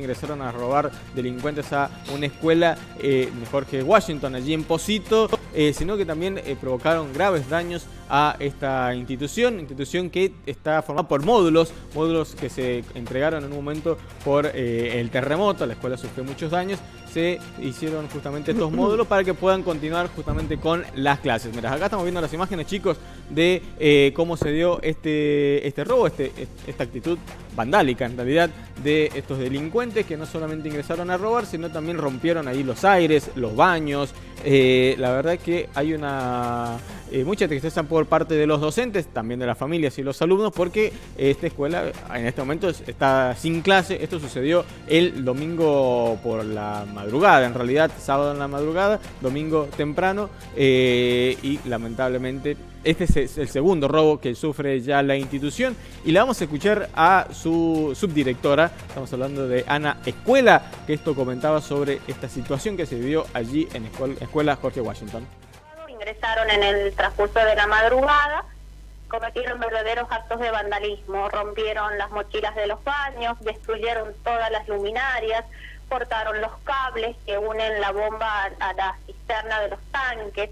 ingresaron a robar delincuentes a una escuela eh, Jorge Washington allí en Posito, eh, sino que también eh, provocaron graves daños a esta institución, institución que está formada por módulos, módulos que se entregaron en un momento por el terremoto, la escuela sufrió muchos daños, se hicieron justamente estos módulos para que puedan continuar justamente con las clases. Mira, acá estamos viendo las imágenes, chicos, de cómo se dio este, este robo, este, esta actitud vandálica en realidad de estos delincuentes que no solamente ingresaron a robar, sino también rompieron ahí los aires, los baños. Eh, la verdad que hay una eh, mucha tristeza por parte de los docentes, también de las familias y los alumnos, porque esta escuela en este momento está sin clase. Esto sucedió el domingo por la madrugada, en realidad sábado en la madrugada, domingo temprano, eh, y lamentablemente este es el segundo robo que sufre ya la institución y la vamos a escuchar a su subdirectora, estamos hablando de Ana Escuela, que esto comentaba sobre esta situación que se vivió allí en Escuela Jorge Washington. Ingresaron en el transcurso de la madrugada, cometieron verdaderos actos de vandalismo, rompieron las mochilas de los baños, destruyeron todas las luminarias, cortaron los cables que unen la bomba a la cisterna de los tanques,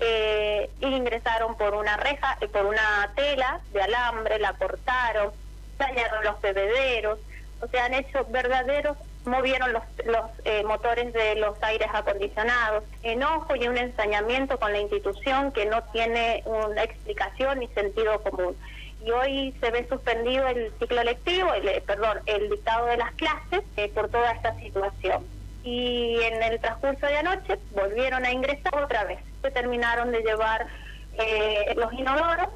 eh, ingresaron por una reja, eh, por una tela de alambre, la cortaron, dañaron los bebederos, o sea, han hecho verdaderos, movieron los, los eh, motores de los aires acondicionados, enojo y un ensañamiento con la institución que no tiene una explicación ni sentido común. Y hoy se ve suspendido el ciclo lectivo, el, eh, perdón, el dictado de las clases por toda esta situación y en el transcurso de anoche volvieron a ingresar otra vez. Se terminaron de llevar eh, los inodoros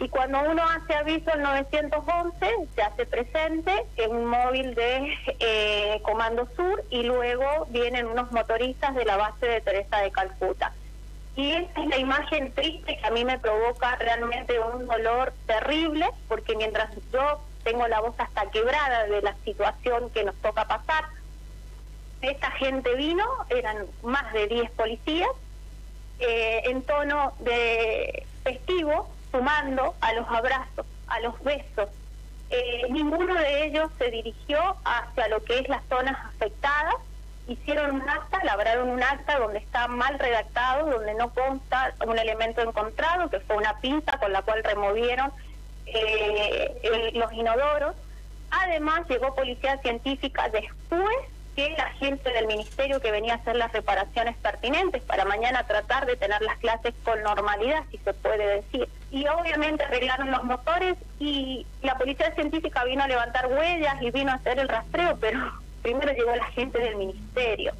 y cuando uno hace aviso al 911 se hace presente en un móvil de eh, Comando Sur y luego vienen unos motoristas de la base de Teresa de Calcuta. Y esta es la imagen triste que a mí me provoca realmente un dolor terrible porque mientras yo tengo la voz hasta quebrada de la situación que nos toca pasar, esta gente vino, eran más de 10 policías, eh, en tono de festivo, sumando a los abrazos, a los besos. Eh, ninguno de ellos se dirigió hacia lo que es las zonas afectadas, hicieron un acta, labraron un acta donde está mal redactado, donde no consta un elemento encontrado, que fue una pinza con la cual removieron eh, los inodoros. Además llegó policía científica después que la gente del ministerio que venía a hacer las reparaciones pertinentes para mañana tratar de tener las clases con normalidad, si se puede decir. Y obviamente arreglaron los motores y la policía científica vino a levantar huellas y vino a hacer el rastreo, pero primero llegó la gente del ministerio.